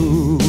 you.